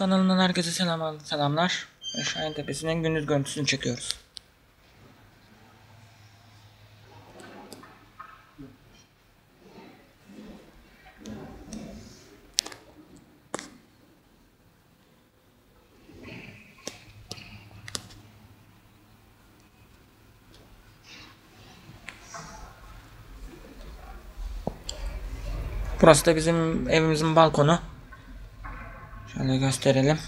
kanalından herkese selam selamlar. Şahin Tepesi'nin gündüz görüntüsünü çekiyoruz. Burası da bizim evimizin balkonu. Şöyle gösterelim.